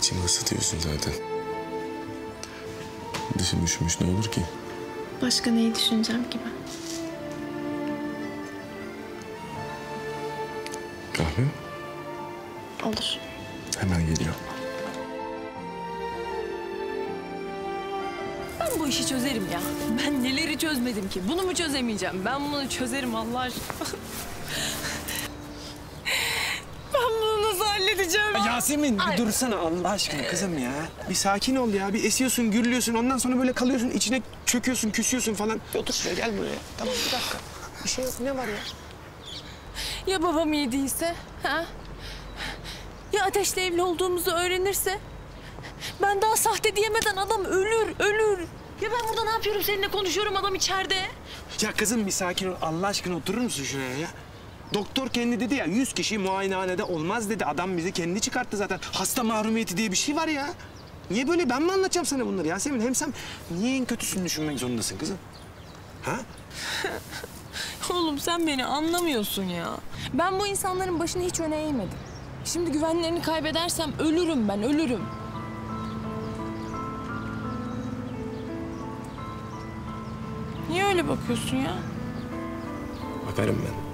İçimi ısıtıyorsun zaten. Dışım üşümüş ne olur ki? Başka neyi düşüneceğim ki ben? Kahve Olur. hemen geliyor. Ben bu işi çözerim ya. Ben neleri çözmedim ki? Bunu mu çözemeyeceğim? Ben bunu çözerim Allah aşkına. ben halledeceğim? Yasemin bir dursana Allah aşkına kızım ya. Bir sakin ol ya. Bir esiyorsun, gürlüyorsun. Ondan sonra böyle kalıyorsun. içine çöküyorsun, küsüyorsun falan. Bir otur şuraya gel buraya. Tamam bir dakika. Bir şey yok. Ne var ya? Ya babam iyi değilse? Ha? Ya ateşle evli olduğumuzu öğrenirse? Ben daha sahte diyemeden adam ölür, ölür. Ya ben burada ne yapıyorum seninle konuşuyorum adam içeride. Ya kızım bir sakin ol. Allah aşkına oturur musun şuraya ya? Doktor kendi dedi ya 100 kişi muayenehanede olmaz dedi. Adam bizi kendi çıkarttı zaten. Hasta mahrumiyeti diye bir şey var ya. Niye böyle ben mi anlatacağım sana bunları Yasemin? Hem sen niye en kötüsünü düşünmek zorundasın kızım? Ha? Oğlum sen beni anlamıyorsun ya. Ben bu insanların başını hiç öne eğmedim. Şimdi güvenlerini kaybedersem ölürüm ben, ölürüm. Niye öyle bakıyorsun ya? Bakarım ben.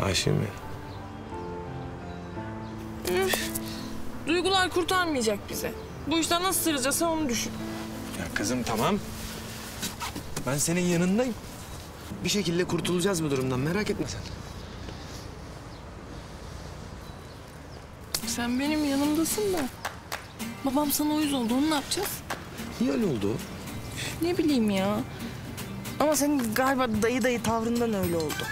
Aşığım ya. Duygular kurtarmayacak bizi. Bu işten nasıl sıracağız sen onu düşün. Ya kızım tamam. Ben senin yanındayım. Bir şekilde kurtulacağız bu durumdan. Merak etme sen. Sen benim yanımdasın da. Babam sana uyuz oldu, onu ne yapacağız? Niye öyle oldu? Ne bileyim ya. Ama senin galiba dayı dayı tavrından öyle oldu.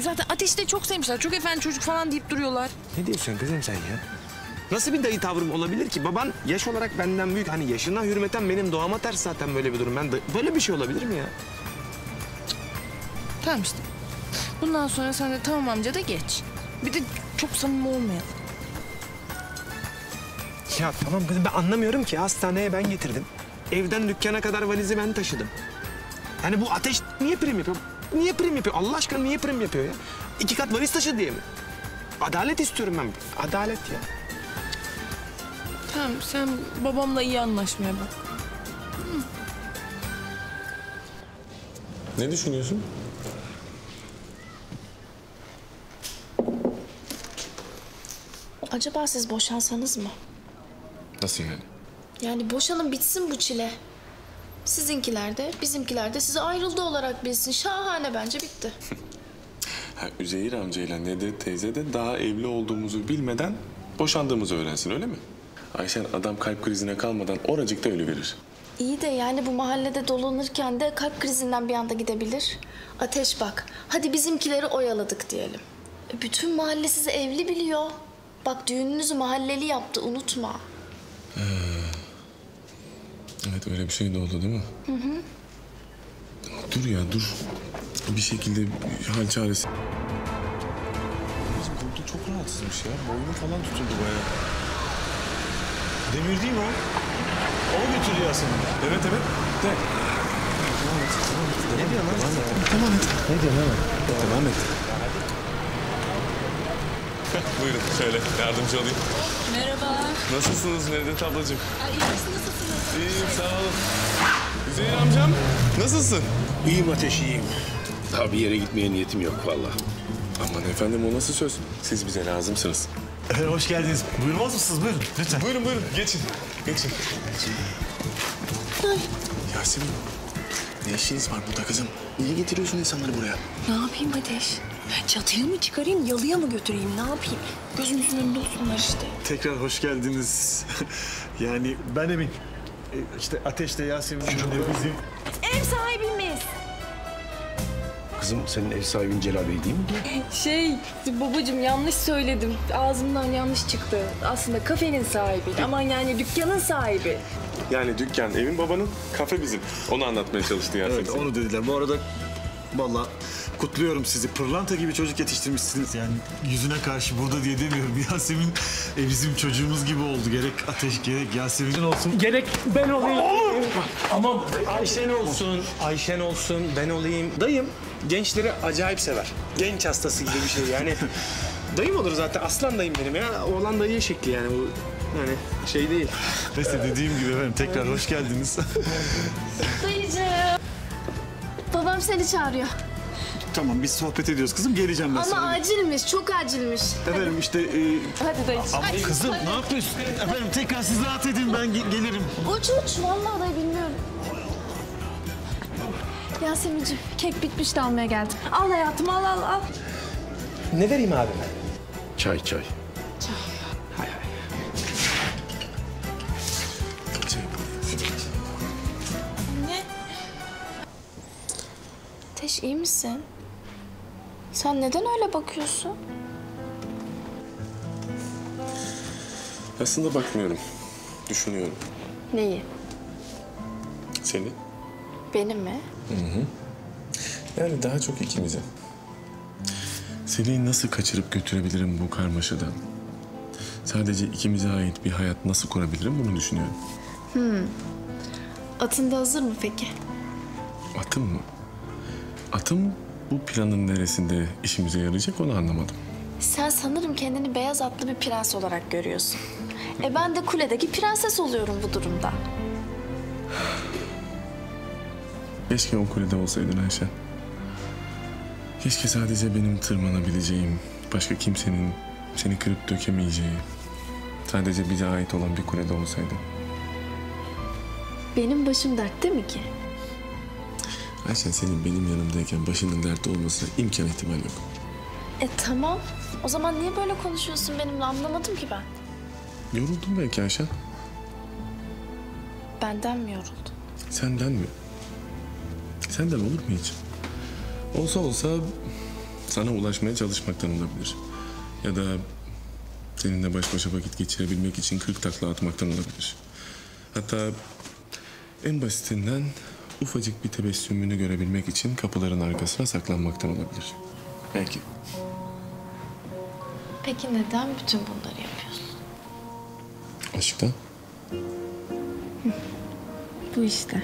Zaten ateşi de çok sevmişler. Çok efendi çocuk falan deyip duruyorlar. Ne diyorsun kızım sen ya? Nasıl bir dayı tavrım olabilir ki? Baban yaş olarak benden büyük. Hani yaşına hürmeten benim doğama ters zaten böyle bir durum. Ben de- böyle bir şey olabilir mi ya? Tamam işte. Bundan sonra sen de tamam amca da geç. Bir de çok samimi olmayalım. Ya tamam kızım ben anlamıyorum ki. Hastaneye ben getirdim. Evden dükkana kadar valizi ben taşıdım. Yani bu ateş niye prim yapıyor? Niye prim yapıyor? Allah aşkına niye prim yapıyor ya? İki kat valiz taşı diye mi? Adalet istiyorum ben. Adalet ya. Tamam sen babamla iyi anlaşmaya bak. Ne düşünüyorsun? Acaba siz boşansanız mı? Nasıl yani? Yani boşanın bitsin bu çile. Sizinkiler de bizimkiler de sizi ayrıldı olarak bilsin. Şahane bence bitti. Ha, Üzeyir amcayla Nedet teyze de daha evli olduğumuzu bilmeden boşandığımızı öğrensin öyle mi? Ayşen adam kalp krizine kalmadan oracıkta ölü verir. İyi de yani bu mahallede dolanırken de kalp krizinden bir anda gidebilir. Ateş bak, hadi bizimkileri oyaladık diyelim. E, Bütün mahalle sizi evli biliyor. Bak düğününüzü mahalleli yaptı, unutma. Evet öyle bir şey de oldu değil mi? Hı hı. Dur ya dur. Bir şekilde bir hal çaresi. Bizim koltuğu çok rahatsızmış ya. Boynu falan tutuldu bayağı. Demir değil mi o? O götürüyor Yasemin? Evet evet. De. Ne diyor lan? Devam et. Ne diyor lan? Devam et. Buyurun şöyle yardımcı olayım. Merhaba. Nasılsınız Nedet ablacığım? İyiyim sağ olun. Üzeyir amcam nasılsın? İyiyim Ateş iyiyim. Daha bir yere gitmeye niyetim yok vallahi. Aman efendim o nasıl söz? Siz bize lazımsınız. Hoş geldiniz. Buyurmaz mısınız? Buyurun lütfen. Buyurun buyurun geçin. Geçin. Yasemin ne işiniz var burada kızım? Niye getiriyorsun insanları buraya? Ne yapayım Ateş? Çatıya mı çıkarayım, yalıya mı götüreyim? Ne yapayım? Gözümüzün önünde olsunlar işte. Tekrar hoş geldiniz. yani ben Emin. E, İşte Ateş'le Yasemin de bizim... Ev sahibimiz. Kızım senin ev sahibin Celal Bey değil mi? Şey, babacığım yanlış söyledim. Ağzımdan yanlış çıktı. Aslında kafenin sahibi. Aman yani dükkanın sahibi. Yani dükkan evin babanın, kafe bizim. Onu anlatmaya çalıştı Yasemin. Evet onu dediler. Bu arada vallahi kutluyorum sizi. Pırlanta gibi çocuk yetiştirmişsiniz. Yani yüzüne karşı burada diye demiyorum. Yasemin e, bizim çocuğumuz gibi oldu. Gerek Ateş gerek Yasemin olsun. Gerek ben olayım. Ama Ayşen olsun, Ayşen olsun, ben olayım. Dayım gençleri acayip sever. Genç hastası gibi bir şey yani. Dayım olur zaten. Aslan dayım benim ya. Oğlan dayı şekli yani bu. Yani şey değil. Neyse dediğim gibi efendim tekrar hoş geldiniz. Dayıcığım. Babam seni çağırıyor. tamam biz sohbet ediyoruz kızım geleceğim ben Ama sonra. acilmiş, çok acilmiş. Efendim işte... E, Hadi dayıcığım. ama kızım ne yapıyorsun? Efendim tekrar siz rahat edin ben ge- gelirim. Uç uç, vallahi dayı bilmiyorum. Yasemin'ciğim, kek bitmiş de almaya geldim. Al hayatım, al al al. Ne vereyim abime? Çay çay. Ateş iyi misin? Sen neden öyle bakıyorsun? Aslında bakmıyorum. Düşünüyorum. Neyi? Seni. Benim mi? Yani daha çok ikimize. Seni nasıl kaçırıp götürebilirim bu karmaşadan? Sadece ikimize ait bir hayat nasıl kurabilirim bunu düşünüyorum. Atın da hazır mı peki? Atım mı? Atım bu planın neresinde işimize yarayacak onu anlamadım. Sen sanırım kendini beyaz atlı bir prens olarak görüyorsun. E ben de kuledeki prenses oluyorum bu durumda. Keşke o kulede olsaydın Ayşen. Keşke sadece benim tırmanabileceğim, başka kimsenin seni kırıp dökemeyeceği, sadece bize ait olan bir kulede olsaydı. Benim başım dertte mi ki? Ayşen senin benim yanımdayken başının dertte olmasına imkan ihtimal yok. E tamam. O zaman niye böyle konuşuyorsun benimle anlamadım ki ben. Yoruldum belki Ayşen. Benden mi yoruldun? Senden mi? Senden olur mu hiç? Olsa olsa sana ulaşmaya çalışmaktan olabilir. Ya da seninle baş başa vakit geçirebilmek için kırk takla atmaktan olabilir. Hatta en basitinden ufacık bir tebessümünü görebilmek için kapıların arkasına saklanmaktan olabilir. Belki. Peki neden bütün bunları yapıyorsun? Aşktan. Bu işte.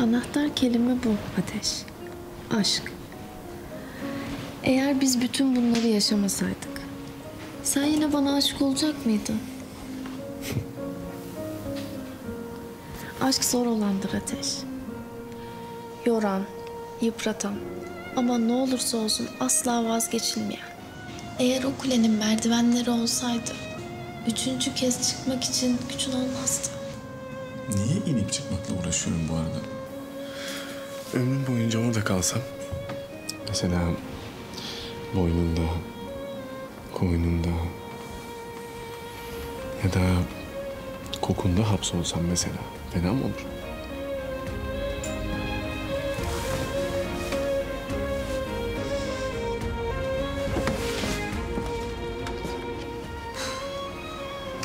Anahtar kelime bu Ateş. Aşk. Eğer biz bütün bunları yaşamasaydık, sen yine bana aşık olacak mıydın? Aşk zor olandır Ateş. Yoran, yıpratan ama ne olursa olsun asla vazgeçilmeyen. Eğer o kulenin merdivenleri olsaydı, üçüncü kez çıkmak için gücün olmazdı. Niye inip çıkmakla uğraşıyorum bu arada? Ömrüm boyunca orada kalsam... Mesela boynunda, koynunda ya da kokunda hapsolsam mesela fena mı olur?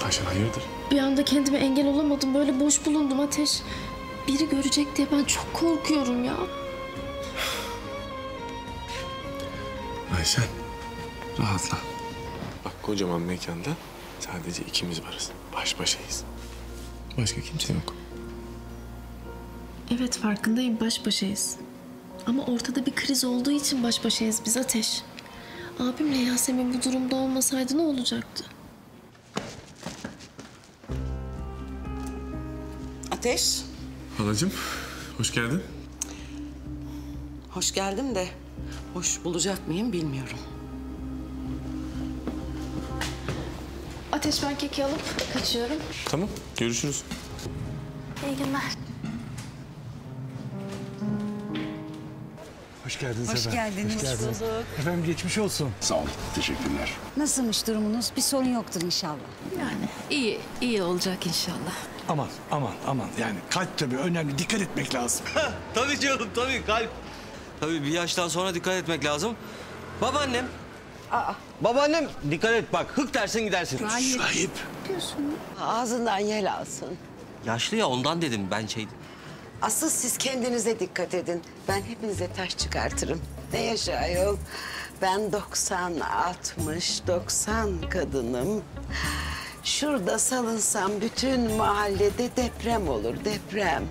Ayşen hayırdır? Bir anda kendime engel olamadım. Böyle boş bulundum Ateş. Biri görecek diye ben çok korkuyorum ya. Ayşen rahatla. Bak kocaman mekanda sadece ikimiz varız. Baş başayız. Başka kimse yok. Evet farkındayım baş başayız. Ama ortada bir kriz olduğu için baş başayız biz Ateş. Abimle Yasemin bu durumda olmasaydı ne olacaktı? Ateş, Halacığım hoş geldin. hoş geldin de hoş bulacak mıyım bilmiyorum. Ateş ben keki alıp kaçıyorum. Tamam görüşürüz. İyi günler. Hoş geldiniz Hoş geldiniz. Efendim geçmiş olsun. Sağ ol. Teşekkürler. Nasılmış durumunuz? Bir sorun yoktur inşallah. Yani iyi, iyi olacak inşallah. Aman aman aman yani kalp tabii önemli dikkat etmek lazım. Tabii canım tabii kalp. Tabii bir yaştan sonra dikkat etmek lazım. Babaannem. Aa. Babaannem dikkat et bak hık dersin gidersin. Şahip. Ağzından yel alsın. Yaşlı ya ondan dedim ben şey. Asıl siz kendinize dikkat edin. Ben hepinize taş çıkartırım. Ne yaşa ayol? Ben 90, 60, 90 kadınım. Şurada salınsam bütün mahallede deprem olur, deprem.